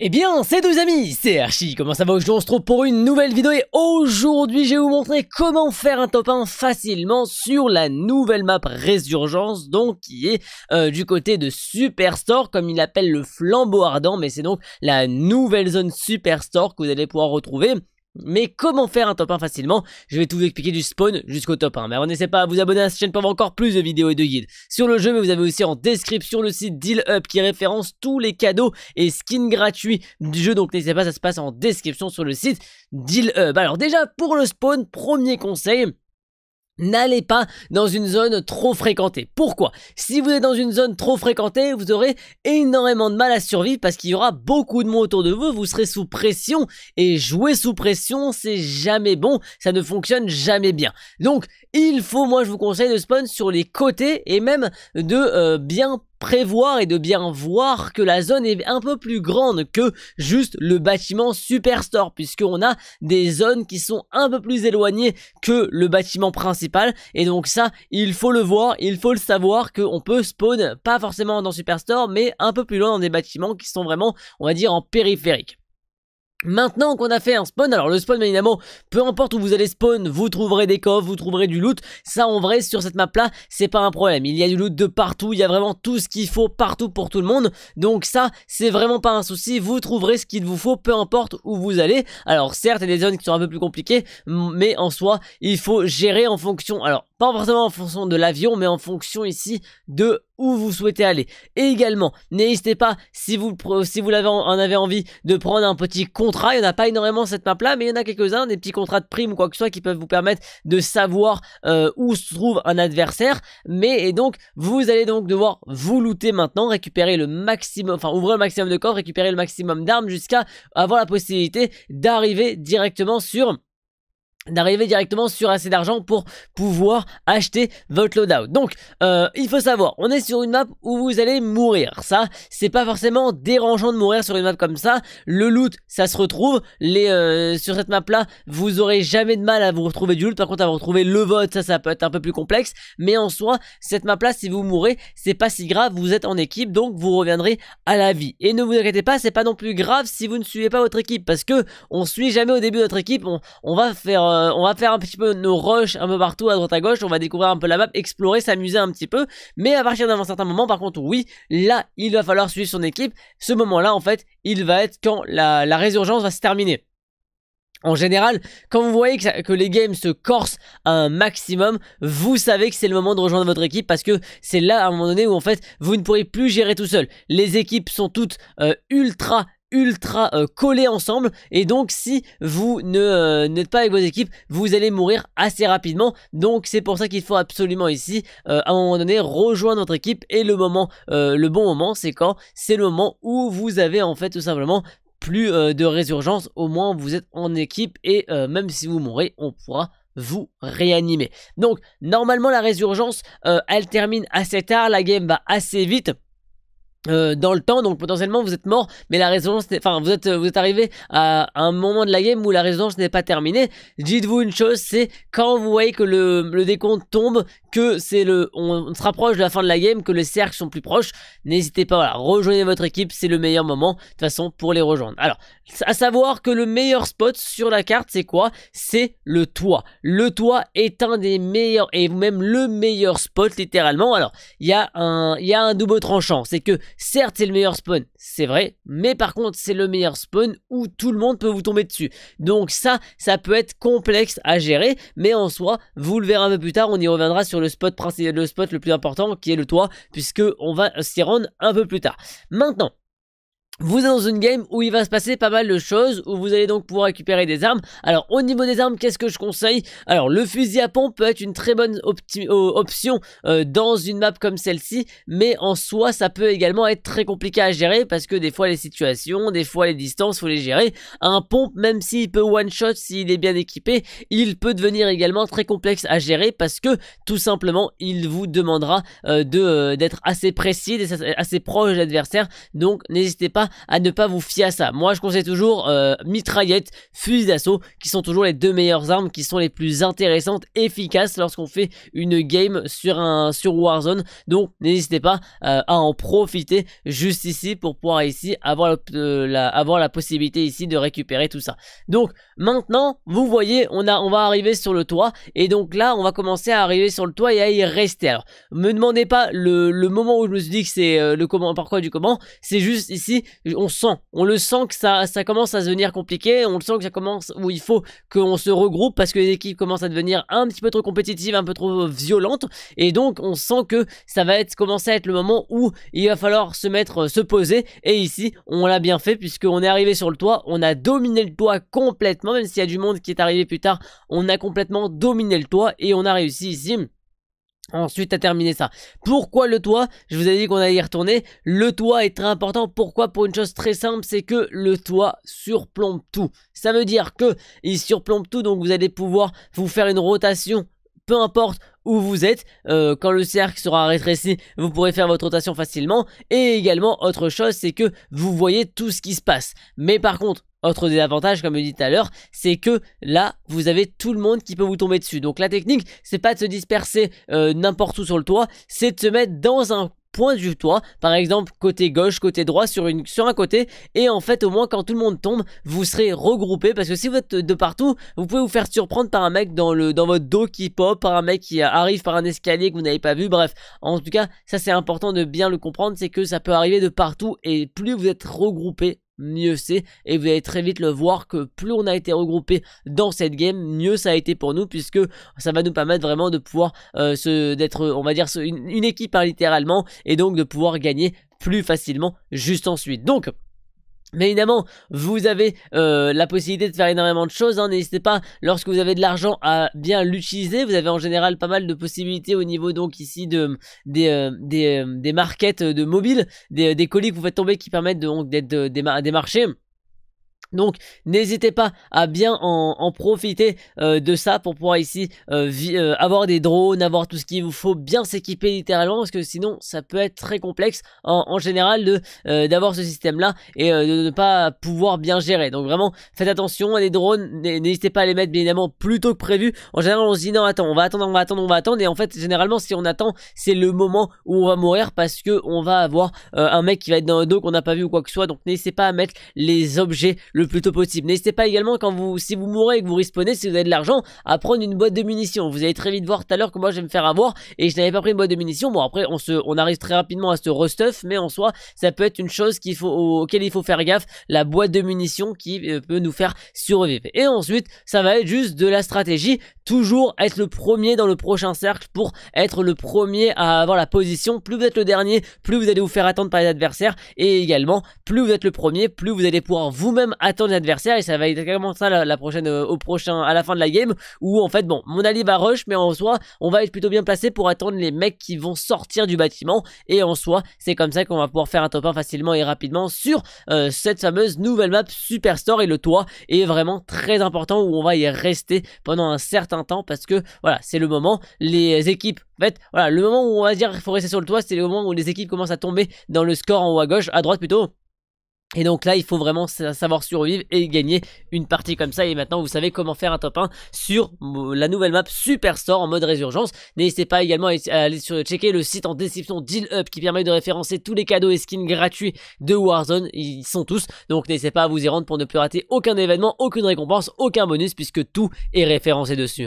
Eh bien, c'est deux amis, c'est Archie, comment ça va aujourd'hui? On se trouve pour une nouvelle vidéo et aujourd'hui je vais vous montrer comment faire un top 1 facilement sur la nouvelle map Résurgence, donc qui est euh, du côté de Superstore, comme il appelle le flambeau ardent, mais c'est donc la nouvelle zone Superstore que vous allez pouvoir retrouver mais comment faire un top 1 facilement? Je vais tout vous expliquer du spawn jusqu'au top 1. Mais n'hésitez pas à vous abonner à cette chaîne pour voir encore plus de vidéos et de guides sur le jeu. Mais vous avez aussi en description le site Deal Up qui référence tous les cadeaux et skins gratuits du jeu. Donc n'hésitez pas, ça se passe en description sur le site Deal Up. Alors déjà pour le spawn, premier conseil, N'allez pas dans une zone trop fréquentée. Pourquoi? Si vous êtes dans une zone trop fréquentée, vous aurez énormément de mal à survivre parce qu'il y aura beaucoup de monde autour de vous, vous serez sous pression et jouer sous pression, c'est jamais bon, ça ne fonctionne jamais bien. Donc, il faut, moi je vous conseille de spawn sur les côtés et même de euh, bien prévoir et de bien voir que la zone est un peu plus grande que juste le bâtiment Superstore puisqu'on a des zones qui sont un peu plus éloignées que le bâtiment principal et donc ça il faut le voir, il faut le savoir qu'on peut spawn pas forcément dans Superstore mais un peu plus loin dans des bâtiments qui sont vraiment on va dire en périphérique. Maintenant qu'on a fait un spawn, alors le spawn évidemment, peu importe où vous allez spawn, vous trouverez des coffres, vous trouverez du loot, ça en vrai sur cette map là, c'est pas un problème, il y a du loot de partout, il y a vraiment tout ce qu'il faut partout pour tout le monde, donc ça c'est vraiment pas un souci, vous trouverez ce qu'il vous faut peu importe où vous allez, alors certes il y a des zones qui sont un peu plus compliquées, mais en soi il faut gérer en fonction, alors pas forcément en fonction de l'avion, mais en fonction ici de où vous souhaitez aller. Et également, n'hésitez pas, si vous, si vous en avez envie de prendre un petit contrat, il n'y en a pas énormément cette map là, mais il y en a quelques-uns, des petits contrats de prime ou quoi que ce soit qui peuvent vous permettre de savoir euh, où se trouve un adversaire. Mais et donc, vous allez donc devoir vous looter maintenant, récupérer le maximum, enfin ouvrir le maximum de coffres, récupérer le maximum d'armes jusqu'à avoir la possibilité d'arriver directement sur d'arriver directement sur assez d'argent pour pouvoir acheter votre loadout. Donc, euh, il faut savoir, on est sur une map où vous allez mourir. Ça, c'est pas forcément dérangeant de mourir sur une map comme ça. Le loot, ça se retrouve. Euh, sur cette map-là, vous aurez jamais de mal à vous retrouver du loot. Par contre, à vous retrouver le vote, ça, ça peut être un peu plus complexe. Mais en soi, cette map-là, si vous mourrez, c'est pas si grave. Vous êtes en équipe, donc vous reviendrez à la vie. Et ne vous inquiétez pas, c'est pas non plus grave si vous ne suivez pas votre équipe. Parce que on suit jamais au début de notre équipe. On va faire... Euh, on va faire un petit peu nos rushs un peu partout à droite à gauche, on va découvrir un peu la map, explorer, s'amuser un petit peu, mais à partir d'un certain moment, par contre, oui, là, il va falloir suivre son équipe, ce moment-là, en fait, il va être quand la, résurgence va se terminer. En général, quand vous voyez que, les games se corsent un maximum, vous savez que c'est le moment de rejoindre votre équipe parce que c'est là à un moment donné où en fait vous ne pourrez plus gérer tout seul. Les équipes sont toutes euh, ultra ultra euh, collés ensemble. Et donc si vous ne euh, n'êtes pas avec vos équipes vous allez mourir assez rapidement. Donc c'est pour ça qu'il faut absolument ici euh, à un moment donné rejoindre notre équipe. Et le moment le bon moment c'est quand c'est le moment où vous avez en fait tout simplement plus de résurgence. Au moins vous êtes en équipe et même si vous mourrez on pourra vous réanimer. Donc normalement la résurgence elle termine assez tard. La game va assez vite euh, dans le temps donc potentiellement vous êtes mort mais la résonance enfin vous êtes vous êtes arrivé à, un moment de la game où la résonance n'est pas terminée. Dites-vous une chose c'est quand vous voyez que le, le décompte tombe que c'est le on, se rapproche de la fin de la game que les cercles sont plus proches n'hésitez pas voilà rejoignez votre équipe c'est le meilleur moment de toute façon pour les rejoindre. Alors à savoir que le meilleur spot sur la carte c'est quoi? C'est le toit. Le toit est un des meilleurs et même le meilleur spot littéralement. Alors il y a un il y a un double tranchant c'est que Certes, c'est le meilleur spawn, c'est vrai, mais par contre, c'est le meilleur spawn où tout le monde peut vous tomber dessus. Donc ça, ça peut être complexe à gérer, mais en soi, vous le verrez un peu plus tard, on y reviendra sur le spot le spot le plus important qui est le toit, puisque on va s'y rendre un peu plus tard. Maintenant, vous êtes dans une game où il va se passer pas mal de choses, où vous allez donc pouvoir récupérer des armes. Alors au niveau des armes, qu'est-ce que je conseille? Alors le fusil à pompe peut être une très bonne option euh, dans une map comme celle-ci, mais en soi ça peut également être très compliqué à gérer parce que des fois les situations, des fois les distances, faut les gérer. Un pompe, même s'il peut one-shot, s'il est bien équipé, il peut devenir également très complexe à gérer parce que tout simplement il vous demandera euh, euh, d'être assez précis, assez proche de l'adversaire. Donc n'hésitez pas à ne pas vous fier à ça. Moi je conseille toujours euh, mitraillette, fusil d'assaut qui sont toujours les deux meilleures armes qui sont les plus intéressantes, efficaces lorsqu'on fait une game sur un sur Warzone. Donc n'hésitez pas euh, à en profiter juste ici pour pouvoir ici avoir la, avoir la possibilité ici de récupérer tout ça. Donc maintenant vous voyez on va arriver sur le toit et donc là on va commencer à arriver sur le toit et à y rester. Alors me demandez pas le, moment où je me suis dit que c'est euh, le comment pourquoi du comment, c'est juste ici on sent, on le sent que ça commence à devenir compliqué, on le sent que ça commence où il faut qu'on se regroupe parce que les équipes commencent à devenir un petit peu trop compétitives, un peu trop violentes. Et donc on sent que ça va commencer à être le moment où il va falloir se mettre, euh, se poser. Et ici on l'a bien fait puisqu'on est arrivé sur le toit, on a dominé le toit complètement même s'il y a du monde qui est arrivé plus tard, on a complètement dominé le toit et on a réussi ici Ensuite à terminer ça. Pourquoi le toit? Je vous ai dit qu'on allait y retourner. Le toit est très important. Pourquoi? Pour une chose très simple, c'est que le toit surplombe tout. Ça veut dire que il surplombe tout, donc vous allez pouvoir vous faire une rotation, peu importe vous êtes. Euh, quand le cercle sera rétréci, vous pourrez faire votre rotation facilement. Et également, autre chose, c'est que vous voyez tout ce qui se passe. Mais par contre, autre désavantage, comme je dit tout à l'heure, c'est que là, vous avez tout le monde qui peut vous tomber dessus. Donc la technique, c'est pas de se disperser euh, n'importe où sur le toit, c'est de se mettre dans un du toit, par exemple côté gauche, côté droit, sur, une, sur un côté, et en fait au moins quand tout le monde tombe, vous serez regroupé, parce que si vous êtes de partout, vous pouvez vous faire surprendre par un mec dans, le, dans votre dos qui pop, par un mec qui arrive par un escalier que vous n'avez pas vu, bref, en tout cas, ça c'est important de bien le comprendre, c'est que ça peut arriver de partout, et plus vous êtes regroupé, mieux c'est. Et vous allez très vite le voir que plus on a été regroupé dans cette game, mieux ça a été pour nous puisque ça va nous permettre vraiment de pouvoir euh, se d'être, on va dire, une, équipe hein, littéralement et donc de pouvoir gagner plus facilement juste ensuite. Donc mais évidemment, vous avez euh, la possibilité de faire énormément de choses. Hein. N'hésitez pas, lorsque vous avez de l'argent, à bien l'utiliser. Vous avez en général pas mal de possibilités au niveau donc ici de des euh, des, euh, des markets de mobile, des, des colis que vous faites tomber qui permettent donc d'être des marchés. Donc n'hésitez pas à bien en, profiter euh, de ça pour pouvoir ici euh, euh, avoir des drones, avoir tout ce qu'il vous faut, bien s'équiper littéralement parce que sinon ça peut être très complexe en, général d'avoir ce système là et de ne pas pouvoir bien gérer. Donc vraiment faites attention à les drones, n'hésitez pas à les mettre bien évidemment plus tôt que prévu. En général on se dit non attends on va attendre, on va attendre, on va attendre et en fait généralement si on attend c'est le moment où on va mourir parce que on va avoir un mec qui va être dans le dos qu'on n'a pas vu ou quoi que ce soit donc n'hésitez pas à mettre les objets le plus tôt possible. N'hésitez pas également quand vous, si vous mourrez et que vous respawnez, si vous avez de l'argent, à prendre une boîte de munitions. Vous allez très vite voir tout à l'heure que moi je vais me faire avoir et je n'avais pas pris une boîte de munitions. Bon après on se, on arrive très rapidement à se restuff, mais en soi ça peut être une chose qu'il faut, auquel il faut faire gaffe, la boîte de munitions qui euh, peut nous faire survivre. Et ensuite ça va être juste de la stratégie, toujours être le premier dans le prochain cercle pour être le premier à avoir la position. Plus vous êtes le dernier, plus vous allez vous faire attendre par les adversaires et également plus vous êtes le premier, plus vous allez pouvoir vous-même attendre adversaire et ça va être vraiment ça la, prochaine euh, au prochain à la fin de la game où en fait bon mon allié va rush mais en soi on va être plutôt bien placé pour attendre les mecs qui vont sortir du bâtiment. Et en soi c'est comme ça qu'on va pouvoir faire un top 1 facilement et rapidement sur euh, cette fameuse nouvelle map Superstore. Et le toit est vraiment très important où on va y rester pendant un certain temps parce que voilà c'est le moment. Les équipes en fait voilà le moment où on va dire qu'il faut rester sur le toit c'est le moment où les équipes commencent à tomber dans le score en haut à gauche à droite plutôt et donc là, il faut vraiment savoir survivre et gagner une partie comme ça. Et maintenant, vous savez comment faire un top 1 sur la nouvelle map Superstore en mode résurgence. N'hésitez pas également à aller sur, checker le site en description Deal Up qui permet de référencer tous les cadeaux et skins gratuits de Warzone. Ils sont tous. Donc n'hésitez pas à vous y rendre pour ne plus rater aucun événement, aucune récompense, aucun bonus puisque tout est référencé dessus.